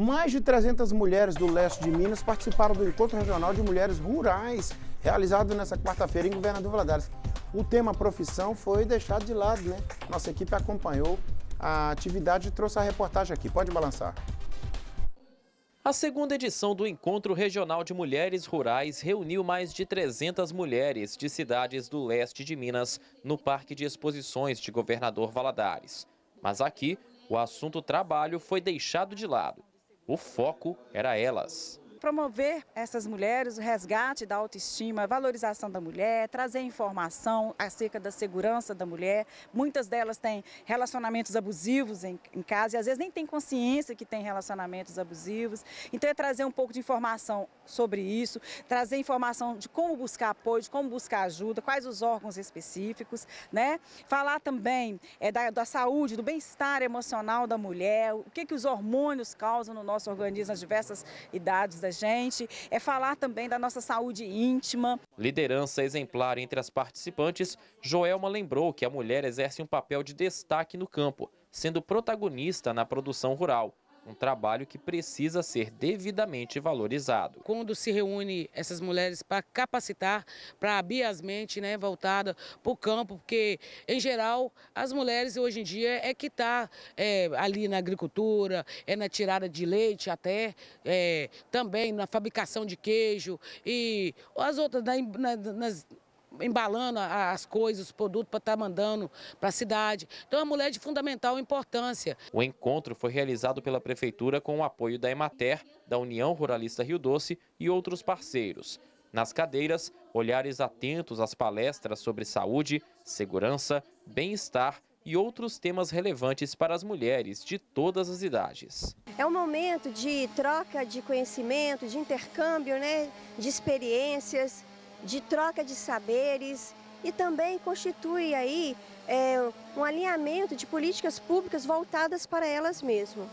Mais de 300 mulheres do leste de Minas participaram do Encontro Regional de Mulheres Rurais, realizado nesta quarta-feira em Governador Valadares. O tema profissão foi deixado de lado, né? Nossa equipe acompanhou a atividade e trouxe a reportagem aqui. Pode balançar. A segunda edição do Encontro Regional de Mulheres Rurais reuniu mais de 300 mulheres de cidades do leste de Minas no Parque de Exposições de Governador Valadares. Mas aqui, o assunto trabalho foi deixado de lado. O foco era elas promover essas mulheres, o resgate da autoestima, a valorização da mulher, trazer informação acerca da segurança da mulher. Muitas delas têm relacionamentos abusivos em, em casa e às vezes nem têm consciência que tem relacionamentos abusivos. Então é trazer um pouco de informação sobre isso, trazer informação de como buscar apoio, de como buscar ajuda, quais os órgãos específicos, né? Falar também é, da, da saúde, do bem-estar emocional da mulher, o que, que os hormônios causam no nosso organismo nas diversas idades da gente, é falar também da nossa saúde íntima. Liderança exemplar entre as participantes, Joelma lembrou que a mulher exerce um papel de destaque no campo, sendo protagonista na produção rural um trabalho que precisa ser devidamente valorizado. Quando se reúne essas mulheres para capacitar, para abrir as mentes, né, voltada para o campo, porque, em geral, as mulheres hoje em dia é que está é, ali na agricultura, é na tirada de leite até, é, também na fabricação de queijo e as outras, na, nas embalando as coisas, os produtos para estar tá mandando para a cidade. Então é uma mulher de fundamental importância. O encontro foi realizado pela Prefeitura com o apoio da Emater, da União Ruralista Rio Doce e outros parceiros. Nas cadeiras, olhares atentos às palestras sobre saúde, segurança, bem-estar e outros temas relevantes para as mulheres de todas as idades. É um momento de troca de conhecimento, de intercâmbio, né, de experiências, de troca de saberes e também constitui aí é, um alinhamento de políticas públicas voltadas para elas mesmas.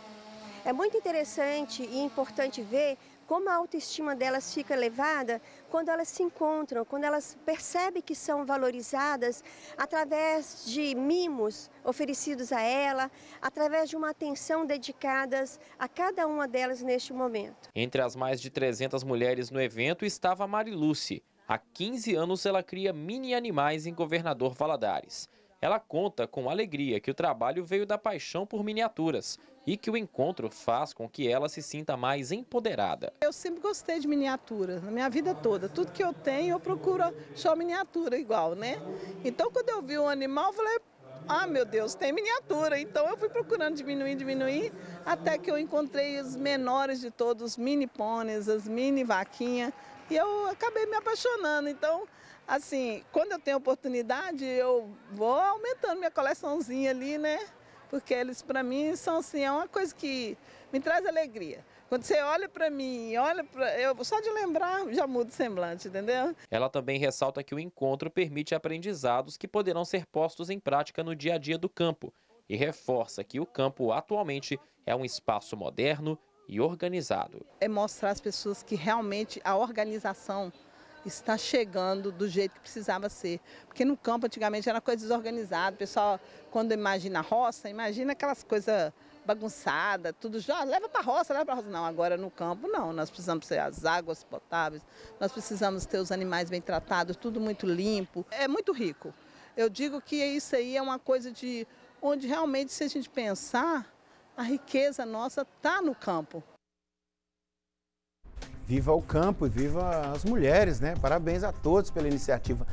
É muito interessante e importante ver como a autoestima delas fica elevada quando elas se encontram, quando elas percebem que são valorizadas através de mimos oferecidos a ela, através de uma atenção dedicada a cada uma delas neste momento. Entre as mais de 300 mulheres no evento estava Mariluce, Há 15 anos ela cria mini animais em Governador Valadares. Ela conta com alegria que o trabalho veio da paixão por miniaturas e que o encontro faz com que ela se sinta mais empoderada. Eu sempre gostei de miniatura, na minha vida toda. Tudo que eu tenho, eu procuro só miniatura igual, né? Então, quando eu vi um animal, eu falei, ah, meu Deus, tem miniatura. Então, eu fui procurando diminuir, diminuir, até que eu encontrei os menores de todos, os mini pôneis, as mini vaquinhas. E eu acabei me apaixonando. Então, assim, quando eu tenho oportunidade, eu vou aumentando minha coleçãozinha ali, né? Porque eles, para mim, são assim, é uma coisa que me traz alegria. Quando você olha para mim, olha para eu só de lembrar já muda o semblante, entendeu? Ela também ressalta que o encontro permite aprendizados que poderão ser postos em prática no dia a dia do campo e reforça que o campo atualmente é um espaço moderno e organizado. É mostrar às pessoas que realmente a organização está chegando do jeito que precisava ser. Porque no campo antigamente era coisa desorganizada. O pessoal, quando imagina a roça, imagina aquelas coisas bagunçadas, tudo já leva para a roça, leva para a roça. Não, agora no campo não. Nós precisamos ter as águas potáveis, nós precisamos ter os animais bem tratados, tudo muito limpo. É muito rico. Eu digo que isso aí é uma coisa de onde realmente, se a gente pensar, a riqueza nossa está no campo. Viva o campo e viva as mulheres, né? Parabéns a todos pela iniciativa.